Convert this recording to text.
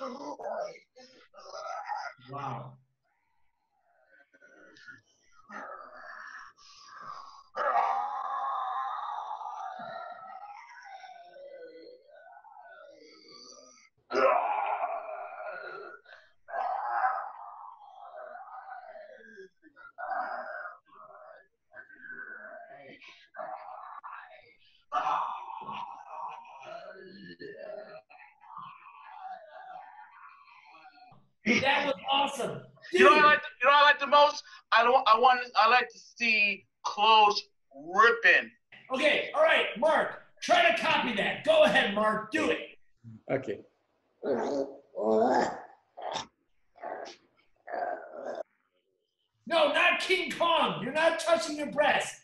Wow. That was awesome. You know what I Dude. like? You know what I like the most? I don't. I want. I like to see clothes ripping. Okay, all right, Mark, try to copy that. Go ahead, Mark, do it. Okay. No, not King Kong. You're not touching your breast.